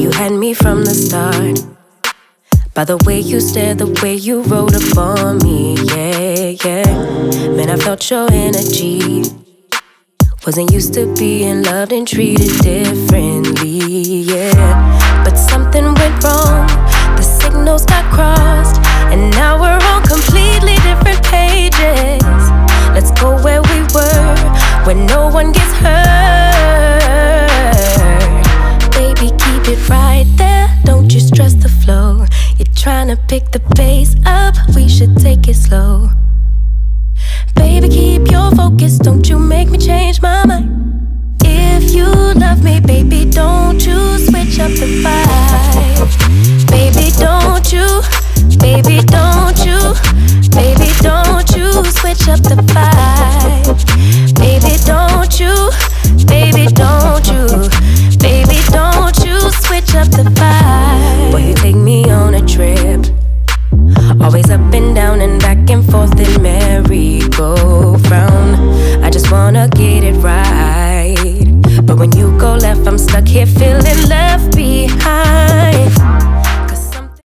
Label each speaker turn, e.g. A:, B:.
A: had me from the start. By the way you stare, the way you wrote upon me, yeah, yeah. Man, I felt your energy. Wasn't used to being loved and treated differently, yeah. But something went wrong, the signals got crossed, and now we're on completely different pages. Let's go where we were, where no one gets hurt. Flow. You're trying to pick the pace up, we should take it slow. Baby, keep your focus, don't you make me Always up and down and back and forth in merry-go-round. I just wanna get it right. But when you go left, I'm stuck here feeling